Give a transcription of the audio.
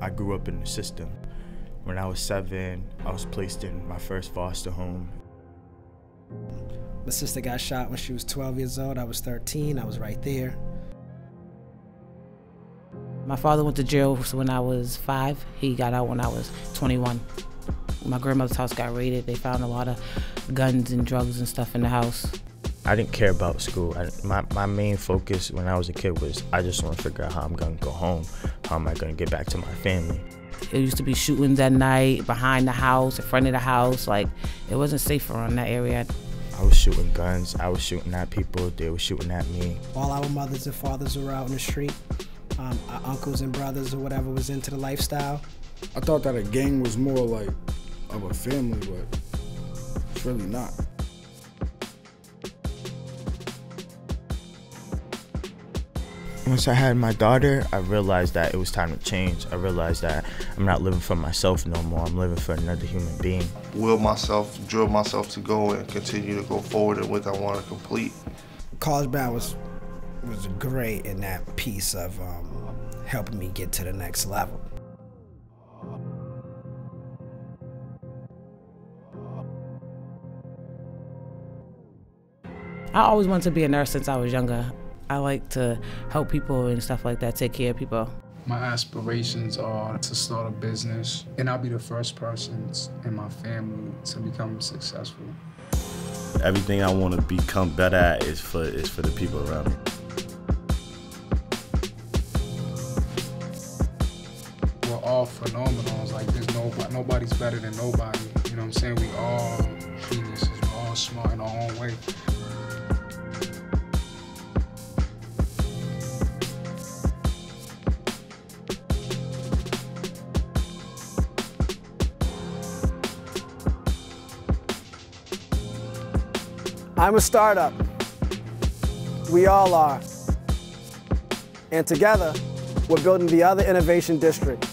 I grew up in the system. When I was seven, I was placed in my first foster home. My sister got shot when she was 12 years old. I was 13. I was right there. My father went to jail when I was five. He got out when I was 21. My grandmother's house got raided. They found a lot of guns and drugs and stuff in the house. I didn't care about school. I, my, my main focus when I was a kid was I just want to figure out how I'm going to go home. How am I going to get back to my family? It used to be shootings at night, behind the house, in front of the house. Like, it wasn't safe around that area. I was shooting guns. I was shooting at people. They were shooting at me. All our mothers and fathers were out in the street. Um, our uncles and brothers or whatever was into the lifestyle. I thought that a gang was more like of a family, but it's really not. Once I had my daughter, I realized that it was time to change. I realized that I'm not living for myself no more. I'm living for another human being. Will myself, drill myself to go and continue to go forward in what I want to complete. College bound was was great in that piece of um, helping me get to the next level. I always wanted to be a nurse since I was younger. I like to help people and stuff like that, take care of people. My aspirations are to start a business, and I'll be the first person in my family to become successful. Everything I want to become better at is for is for the people around me. We're all phenomenals. Like there's nobody, nobody's better than nobody. You know what I'm saying? We all geniuses. We're all smart in our own way. I'm a startup. We all are. And together, we're building the other innovation district